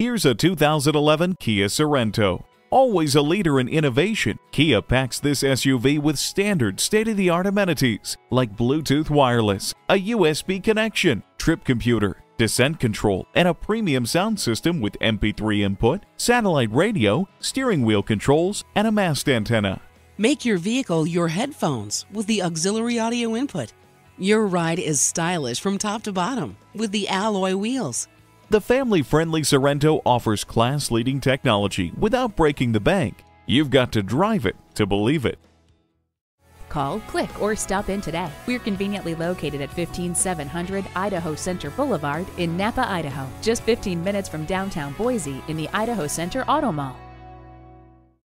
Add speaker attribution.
Speaker 1: Here's a 2011 Kia Sorento. Always a leader in innovation, Kia packs this SUV with standard state-of-the-art amenities like Bluetooth wireless, a USB connection, trip computer, descent control, and a premium sound system with MP3 input, satellite radio, steering wheel controls, and a mast antenna.
Speaker 2: Make your vehicle your headphones with the auxiliary audio input. Your ride is stylish from top to bottom with the alloy wheels.
Speaker 1: The family-friendly Sorento offers class-leading technology without breaking the bank. You've got to drive it to believe it.
Speaker 3: Call, click, or stop in today. We're conveniently located at 15700 Idaho Center Boulevard in Nampa, Idaho, just 15 minutes from downtown Boise in the Idaho Center Auto Mall.